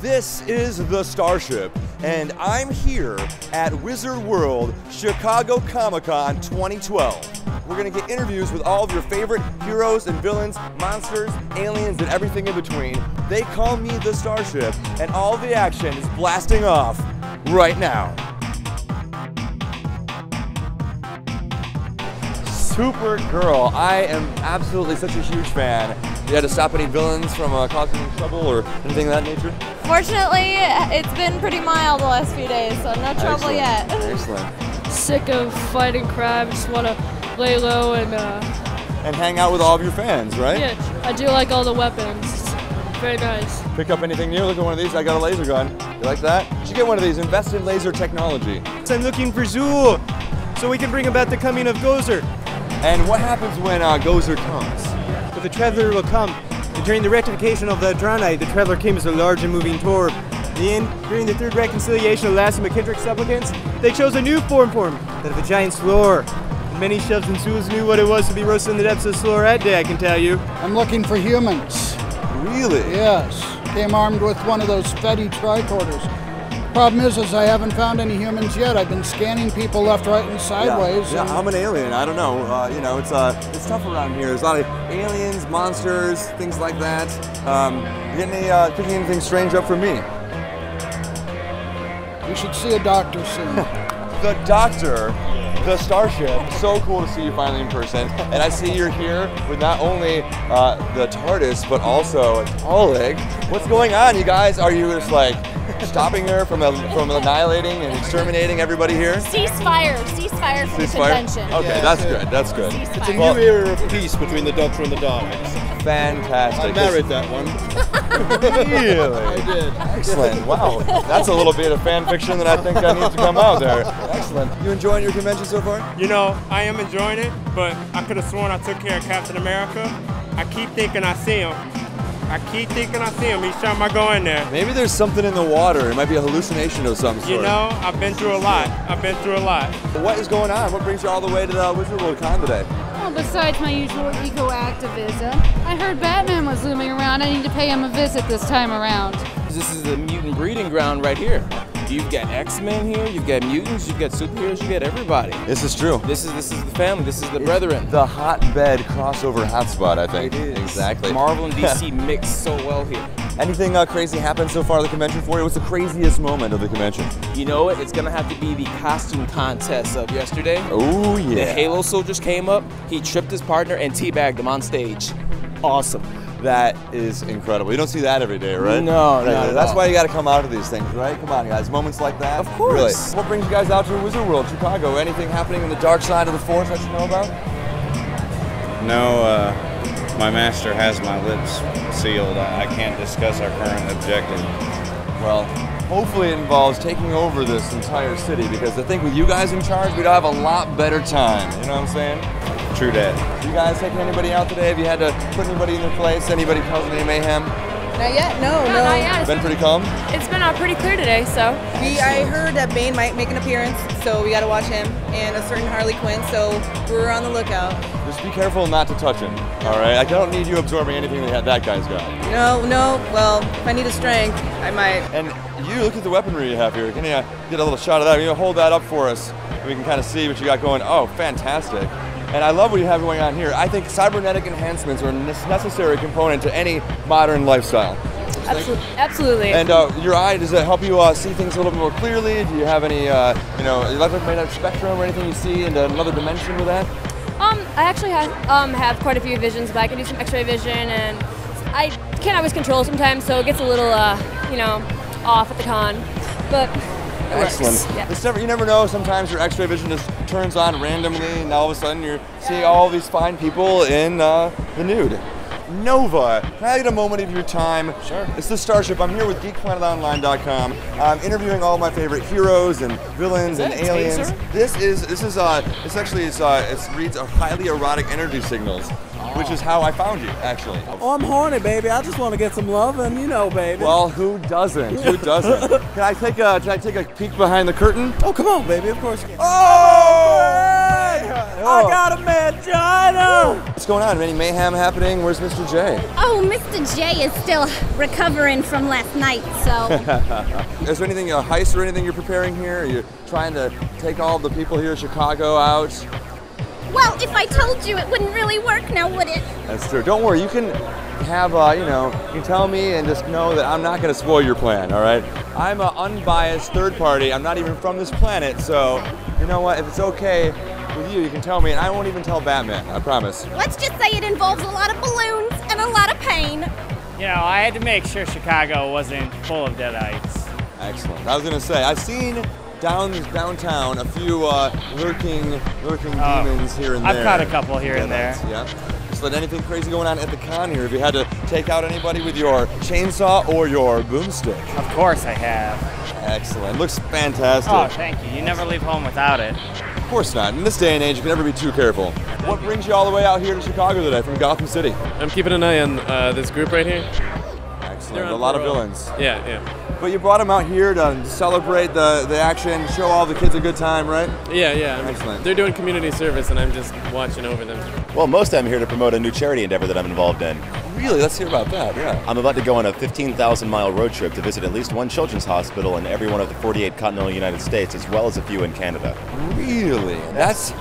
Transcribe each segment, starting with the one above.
This is the Starship, and I'm here at Wizard World Chicago Comic Con 2012. We're gonna get interviews with all of your favorite heroes and villains, monsters, aliens, and everything in between. They call me the Starship, and all the action is blasting off right now. Supergirl. I am absolutely such a huge fan. You had to stop any villains from uh, causing trouble or anything of that nature? Fortunately, it's been pretty mild the last few days, so no trouble Excellent. yet. Excellent. sick of fighting crime. Just want to lay low and uh, And hang out with all of your fans, right? yeah, I do like all the weapons. It's very nice. Pick up anything new. Look at one of these. I got a laser gun. You like that? You should get one of these. Invest in laser technology. I'm looking for Zuul, so we can bring about the coming of Gozer. And what happens when uh, Gozer comes? But the Traveler will come. And during the rectification of the Draenei, the Traveler came as a large and moving torb. In during the third reconciliation of Lassie McKittrick's supplicants, they chose a new form for him, that of a giant slore. Many shelves and Zuuls knew what it was to be roasted in the depths of slore that day, I can tell you. I'm looking for humans. Really? Yes. Came armed with one of those Fetty tricorders. Problem is, is I haven't found any humans yet. I've been scanning people left, right, and sideways. Yeah, and- I'm an alien. I don't know. Uh, you know, it's uh, it's tough around here. There's a lot of aliens, monsters, things like that. Um, you get any uh, picking anything strange up for me? You should see a doctor soon. the Doctor, the Starship. So cool to see you finally in person. And I see you're here with not only uh, the TARDIS, but also a Dalek. What's going on, you guys? Are you just like stopping her from from annihilating and exterminating everybody here? Ceasefire, ceasefire for the Ceasefire? convention. Okay, that's good. That's good. Ceasefire. Well, new era of peace between the Doctor and the Daleks. fantastic. I married that one. Really? I did. Excellent. Wow. That's a little bit of fan fiction that I think I need to come out there. Excellent. You enjoying your convention so far? You know, I am enjoying it, but I could have sworn I took care of Captain America. I keep thinking I see him. I keep thinking I see him each time I go in there. Maybe there's something in the water. It might be a hallucination of some sort. You know, I've been through a lot. I've been through a lot. What is going on? What brings you all the way to the Wizard World Con today? Well, besides my usual eco activism, I heard Batman was looming around. I need to pay him a visit this time around. This is the mutant breeding ground right here. You've got X-Men here, you've got mutants, you've got superheroes, you've got everybody. This is true. This is this is the family, this is the brethren. The hotbed crossover hotspot, I think. It is. Exactly. Marvel and DC mix so well here. Anything uh, crazy happened so far at the convention for you? What's the craziest moment of the convention? You know what? It's gonna have to be the costume contest of yesterday. Oh yeah. The. Halo soldiers came up, he tripped his partner and teabagged him on stage. Awesome. That is incredible. You don't see that every day, right? No, Right, not That's all. why you got to come out of these things, right? Come on, guys. Moments like that. Of course. Really. What brings you guys out to Wizard World, Chicago? Anything happening in the dark side of the Force I should know about? No, uh, my master has my lips sealed. I, I can't discuss our current objective. Well, hopefully it involves taking over this entire city because I think with you guys in charge, we'd have a lot better time. You know what I'm saying? True that. You guys taking anybody out today? Have you had to put anybody in their place? Anybody causing any mayhem? Not yet, no, No, no. not yet. Been pretty calm? It's been uh, pretty clear today, so. We, I heard that Bane might make an appearance, so we got to watch him, and a certain Harley Quinn, so we're on the lookout. Just be careful not to touch him. All right. I don't need you absorbing anything that that guy's got. No, no, well, if I need a strength, I might. And you look at the weaponry you have here. Can you uh, get a little shot of that? You hold that up for us. And we can kind of see what you got going. Oh, fantastic. And I love what you have going on here. I think cybernetic enhancements are a necessary component to any modern lifestyle. Absolutely. Absolutely. And uh, your eye, does it help you uh, see things a little bit more clearly? Do you have any, uh, you know, electromagnetic spectrum or anything you see into another dimension with that? Um, I actually have, um, have quite a few visions, but I can do some X-ray vision, and I can't always control sometimes, so it gets a little, uh, you know, off at the con. But. Excellent. It's never, you never know. Sometimes your X-ray vision just turns on randomly, and all of a sudden you're seeing all these fine people in uh, the nude. Nova, can I get a moment of your time? Sure. It's the Starship. I'm here with GeekPlanetOnline.com. I'm interviewing all my favorite heroes and villains and aliens. This is this is uh this actually is uh it reads a highly erotic energy signals, which is how I found you actually. Oh, I'm horny, baby. I just want to get some love, and you know, baby. Well, who doesn't? Who doesn't? Can I take a can I take a peek behind the curtain? oh, come on, baby. Of course. you can. Oh! I got a mangina. What's going on? Any mayhem happening? Where's Mr. J? Oh, Mr. J is still recovering from last night, so. Is there anything, a heist or anything you're preparing here? Are you trying to take all the people here in Chicago out? well, if I told you, it wouldn't really work now, would it? That's true. Don't worry. You can have, uh, you know, you can tell me and just know that I'm not going to spoil your plan. All right. I'm an unbiased third party. I'm not even from this planet, so you know what? If it's okay with you, you can tell me, and I won't even tell Batman. I promise. Let's just say it involves a lot of balloons and a lot of pain. You know, I had to make sure Chicago wasn't full of deadites. Excellent. I was going to say, I've seen down downtown a few uh, lurking lurking Oh, demons here and there. I've caught a couple here and there. Yeah. Just let anything crazy going on at the con here. Have you had to take out anybody with your chainsaw or your boomstick? Of course I have. Excellent. Looks fantastic. Oh, thank you. You never leave home without it. Of course not. In this day and age, you can never be too careful. What brings you all the way out here to Chicago today from Gotham City? I'm keeping an eye on uh, this group right here. Excellent. A lot of villains. Yeah, yeah. But you brought them out here to celebrate the, the action, show all the kids a good time, right? Yeah, yeah. Excellent. They're doing community service, and I'm just watching over them. Well, most I'm here to promote a new charity endeavor that I'm involved in. Really? Let's hear about that, yeah. I'm about to go on a 15,000 mile road trip to visit at least one children's hospital in every one of the 48 continental United States, as well as a few in Canada. Really? That's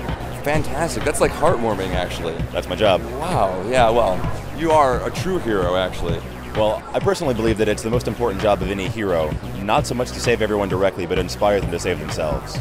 fantastic. That's like heartwarming, actually. That's my job. Wow. Yeah. Well, you are a true hero, actually. Well, I personally believe that it's the most important job of any hero, not so much to save everyone directly, but inspire them to save themselves.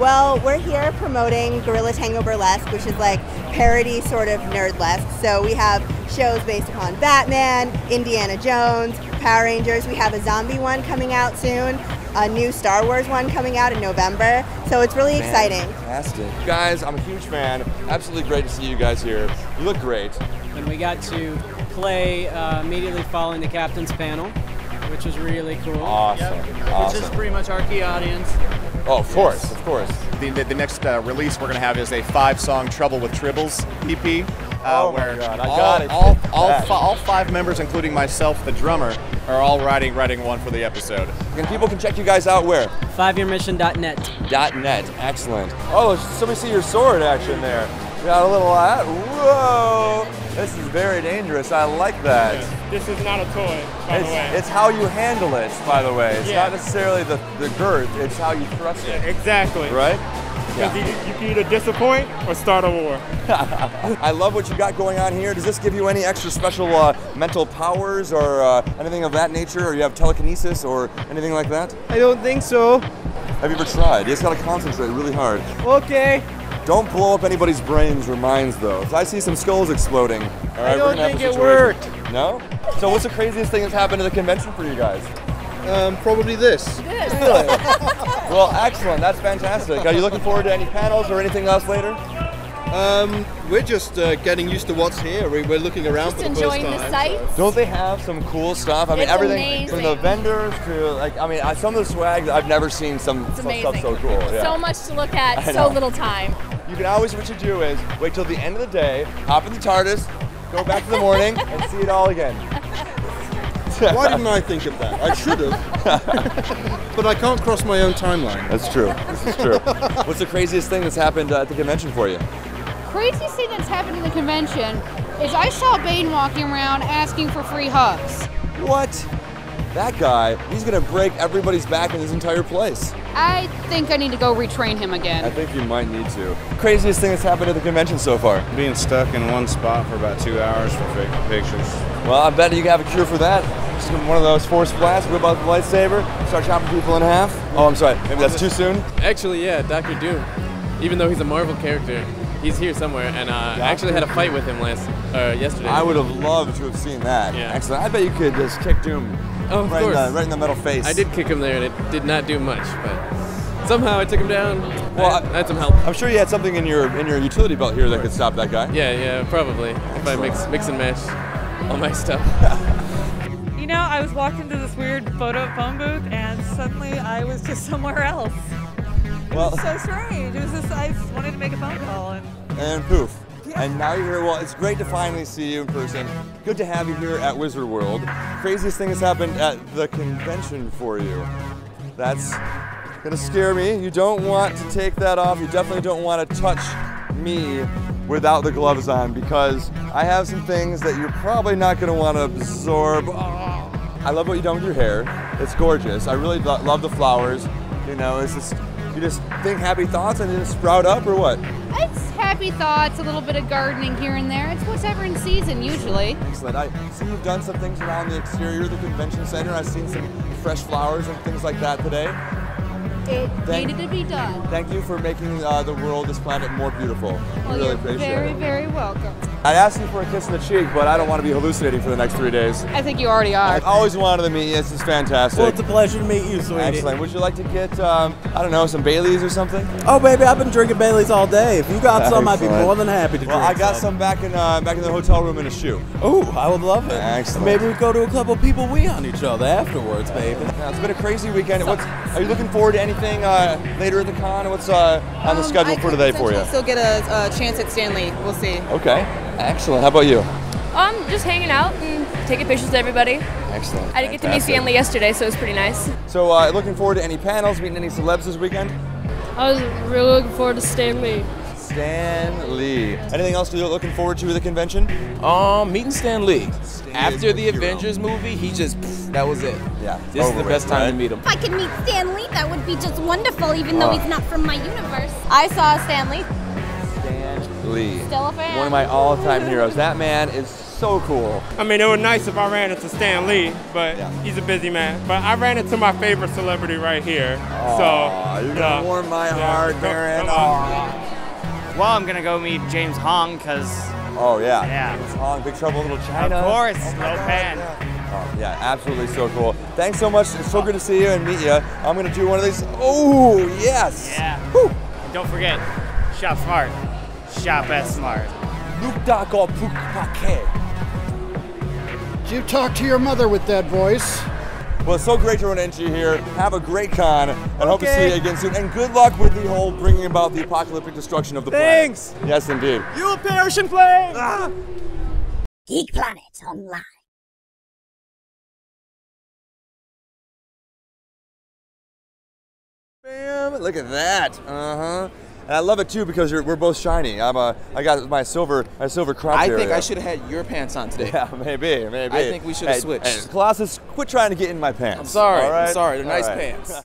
Well, we're here promoting Gorilla Tango Burlesque, which is like parody sort of nerdlesque. So we have shows based upon Batman, Indiana Jones, Power Rangers. We have a zombie one coming out soon, a new Star Wars one coming out in November. So it's really exciting. Fantastic. Guys, I'm a huge fan. Absolutely great to see you guys here. You look great. And we got to play uh, immediately following the captain's panel, which was really cool. Awesome. Which is pretty much our key audience. Oh, of course, of course. The, the, the next uh, release we're going to have is a five-song Trouble with Tribbles EP. Uh, Oh my where God, I all, gotta all, all, that. fi- all five members, including myself, the drummer, are all writing writing one for the episode. And people can check you guys out where? Fiveyearmission.net. Dot net. Excellent. Oh, somebody see your sword action there. You got a little. Uh, whoa! This is very dangerous. I like that. This is not a toy, by It's, the way. it's how you handle it, by the way. It's Yeah. not necessarily the, the girth, it's how you thrust it. Exactly. Right? Because you, you can either disappoint or start a war. I love what you got going on here. Does this give you any extra special uh, mental powers or uh, anything of that nature? Or you have telekinesis or anything like that? I don't think so. Have you ever tried? You just gotta concentrate really hard. Okay. Don't blow up anybody's brains or minds though. 'cause I see some skulls exploding. All right, I don't gonna have a think it worked. No? So what's the craziest thing that's happened to the convention for you guys? Um, probably this. Well, excellent. That's fantastic. Are you looking forward to any panels or anything else later? Um, we're just uh, getting used to what's here. We- We're looking around Just for the enjoying first the time. sights. Don't they have some cool stuff? I mean, It's everything from the vendors to like, I mean, I- some of the swag I've never seen. Some, It's some amazing. stuff so cool. Yeah. So much to look at, so little time. You can always what you do is wait till the end of the day, hop in the TARDIS, go back to the morning, and see it all again. Why didn't I think of that? I should have. but I can't cross my own timeline. That's true. This is true. What's the craziest thing that's happened uh, at the convention for you? Craziest thing that's happened in the convention is I saw Bane walking around asking for free hugs. What? That guy, he's gonna break everybody's back in this entire place. I think I need to go retrain him again. I think you might need to. Craziest thing that's happened at the convention so far? Being stuck in one spot for about two hours for fake pictures. Well, I bet you have a cure for that. Just one of those force blasts, whip out the lightsaber, start chopping people in half. Oh, I'm sorry. Maybe that's too soon. Actually, yeah, Doctor Doom. Even though he's a Marvel character, he's here somewhere, and uh, I actually had a fight with him last, uh, yesterday. I would have loved to have seen that. Yeah. Excellent. I bet you could just kick Doom Oh, of right, course. In the, right in the middle face. I did kick him there, and it did not do much, but somehow I took him down. Well, I, I had some help. I'm sure you had something in your in your utility belt here that could stop that guy. Yeah, yeah, probably. If I mix mix and match all my stuff. You know, I was walking into this weird photo phone booth, and suddenly I was just somewhere else. It Well- was so strange. It was just I just wanted to make a phone call, and And poof. And now you're here. Well, it's great to finally see you in person. Good to have you here at Wizard World. Craziest thing that's happened at the convention for you. That's gonna scare me. You don't want to take that off. You definitely don't want to touch me without the gloves on because I have some things that you're probably not going to want to absorb. Oh. I love what you've done with your hair. It's gorgeous. I really lo- love the flowers. You know, it's just you just think happy thoughts and just sprout up, or what? It's happy thoughts, a little bit of gardening here and there. It's whatever in season usually. Excellent. I see you've done some things around the exterior of the convention center. I've seen some fresh flowers and things like that today. It Thank- needed to be done. Thank you for making uh, the world, this planet, more beautiful. Well, we really you're appreciate very, it. very welcome. I asked you for a kiss on the cheek, but I don't want to be hallucinating for the next three days. I think you already are. I've always wanted to meet you. This is fantastic. Well, it's a pleasure to meet you, sweetie. Excellent. Would you like to get, um, I don't know, some Baileys or something? Oh, baby, I've been drinking Bailey's all day. If you got some, I'd be more than happy to Well, drink I got some. some back in uh, back in the hotel room in a shoe. Oh, I would love it. Excellent. Maybe we go to a couple people we on each other afterwards, baby. Yeah, it's been a crazy weekend. What's, are you looking forward to anything uh, later at the con? What's uh, on the Um, schedule I for today for you? potentially Still get a, a chance at Stan Lee. We'll see. Okay. Excellent. How about you? Um, just hanging out and taking pictures with everybody. Excellent. I didn't get to meet Stan Lee yesterday, so it was pretty nice. So, uh, looking forward to any panels, meeting any celebs this weekend? I was really looking forward to Stan Lee. Stan Lee. Anything else you're looking forward to at the convention? Um, meeting Stan Lee. After the hero. Avengers movie, he just that was it. Yeah. This is over the best time right? to meet him. If I could meet Stan Lee, that would be just wonderful, even though Oh. he's not from my universe. I saw Stan Lee. Stan Lee. Still a fan. One of my all-time heroes. That man is so cool. I mean, it would nice if I ran into Stan Lee, but he's a busy man. But I ran into my favorite celebrity right here. Aw, so you're gonna yeah. warm my Yeah, heart, come- Baron. Well, I'm gonna go meet James Hong because, Oh yeah. Yeah. It's on Big Trouble in Little of China. course, Oh, no God, pan. yeah. Oh, yeah, absolutely so cool. Thanks so much. It's so good to see you and meet you. I'm gonna do one of these. Oh yes. Yeah. And don't forget, shop smart, shop S-Mart. Lukdako Pukpake. Did you talk to your mother with that voice? Well, it's so great to run into you here. Have a great con, and hope to see you again soon. And good luck with the whole bringing about the apocalyptic destruction of the Thanks. planet. Yes, indeed. You will perish in flames. Geek Planet Online. Bam! Look at that. Uh huh. And I love it too because you're, we're both shiny. I'm a, I got my silver, my silver crop I think. I should have had your pants on today. Yeah, maybe, maybe. I think we should have Hey, switched. hey, Colossus, quit trying to get in my pants. I'm sorry. right? I'm sorry. They're All nice right. pants.